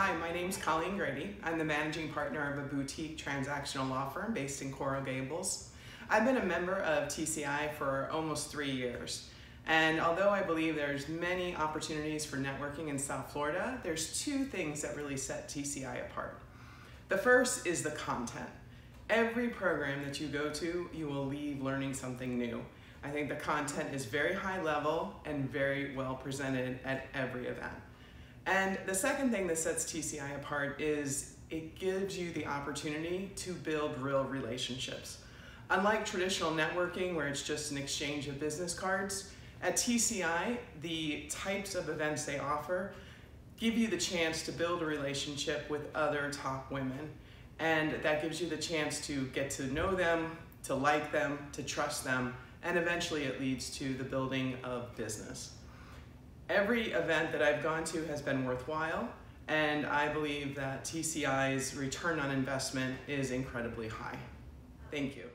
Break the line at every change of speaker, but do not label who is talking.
Hi, my name is Colleen Grady. I'm the managing partner of a boutique transactional law firm based in Coral Gables. I've been a member of TCI for almost three years. And although I believe there's many opportunities for networking in South Florida, there's two things that really set TCI apart. The first is the content. Every program that you go to, you will leave learning something new. I think the content is very high level and very well presented at every event. And the second thing that sets TCI apart is it gives you the opportunity to build real relationships. Unlike traditional networking where it's just an exchange of business cards, at TCI, the types of events they offer give you the chance to build a relationship with other top women. And that gives you the chance to get to know them, to like them, to trust them, and eventually it leads to the building of business. Every event that I've gone to has been worthwhile, and I believe that TCI's return on investment is incredibly high. Thank you.